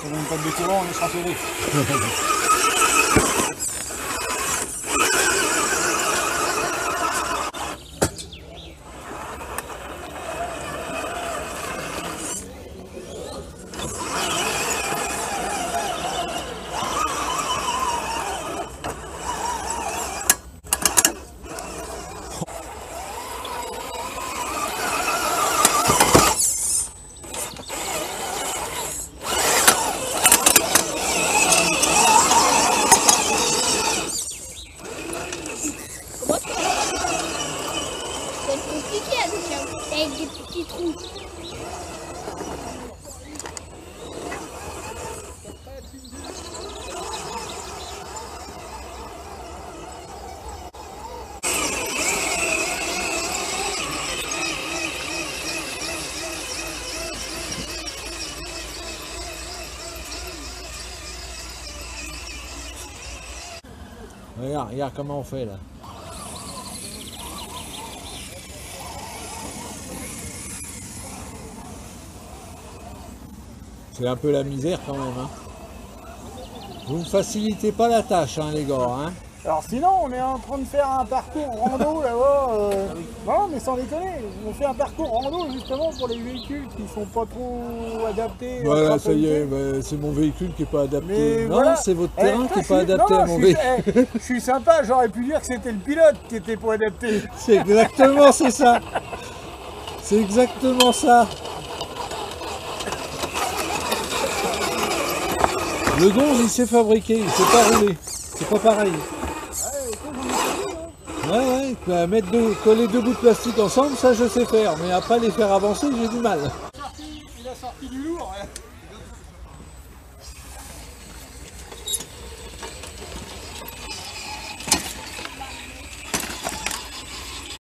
con un pendiculone, sta su lì. avec, des petits trous. Regarde, regarde comment on fait là. C'est un peu la misère quand même. Hein. Vous ne facilitez pas la tâche, hein, les gars. Hein. Alors sinon, on est en train de faire un parcours rando là-bas. euh, Non, mais sans déconner, on fait un parcours rando justement pour les véhicules qui sont pas trop adaptés. Voilà, la ça y est, bah, c'est mon véhicule qui n'est pas adapté. Mais non, voilà. c'est votre Eh, terrain qui n'est je pas suis- adapté non, à mon je suis- véhicule. eh, Je suis sympa, j'aurais pu dire que c'était le pilote qui était pas adapté. C'est exactement, c'est ça. C'est exactement ça. Le gong, il s'est fabriqué, il s'est pas roulé. C'est pas pareil. Ouais, ouais, mettre deux, coller deux bouts de plastique ensemble, ça je sais faire, mais après les faire avancer, j'ai du mal. Il a sorti, du lourd.